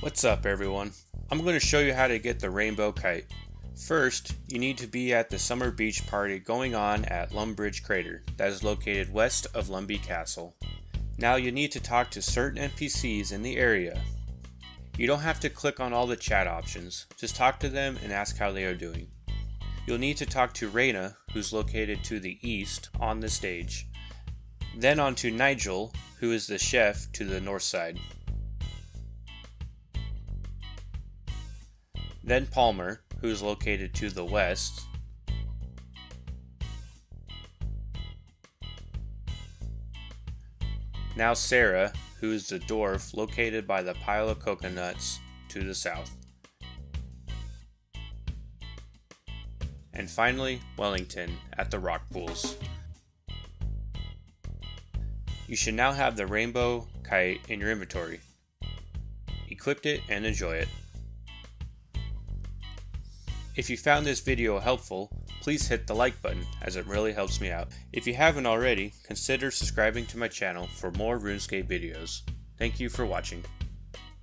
What's up everyone? I'm going to show you how to get the rainbow kite. First, you need to be at the summer beach party going on at Lumbridge Crater that is located west of Lumby Castle. Now you need to talk to certain NPCs in the area. You don't have to click on all the chat options, just talk to them and ask how they are doing. You'll need to talk to Reyna, who's located to the east on the stage. Then on to Nigel, who is the chef to the north side. Then Palmer, who is located to the west. Now Sarah, who is the dwarf located by the pile of coconuts to the south. And finally, Wellington at the rock pools. You should now have the rainbow kite in your inventory. Equip it and enjoy it. If you found this video helpful, please hit the like button as it really helps me out. If you haven't already, consider subscribing to my channel for more RuneScape videos. Thank you for watching.